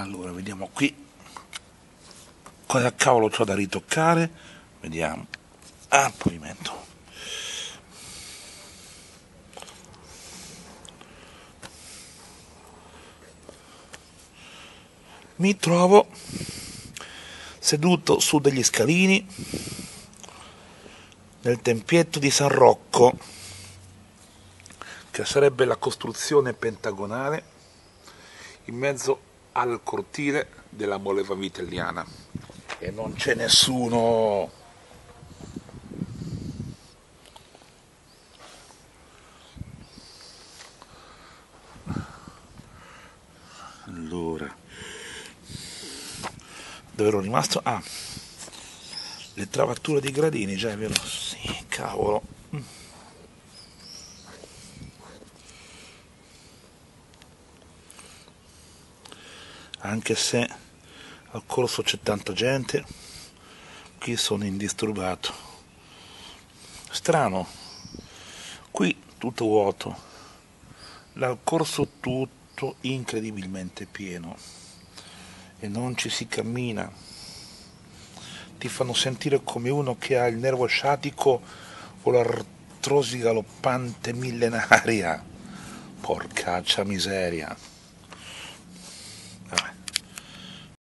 allora vediamo qui. Cosa cavolo c'ho da ritoccare? Vediamo. Al pavimento mi trovo seduto su degli scalini nel tempietto di San Rocco che sarebbe la costruzione pentagonale in mezzo al cortile della Moleva Vitelliana. E non c'è nessuno. Allora. Dove ero rimasto? ah. Le travature di gradini già è vero? sì cavolo anche se al corso c'è tanta gente qui sono indisturbato strano. Qui tutto vuoto. Al corso tutto incredibilmente pieno. E non ci si cammina. Ti fanno sentire come uno che ha il nervo sciatico o l'artrosi galoppante millenaria. Porcaccia miseria All right.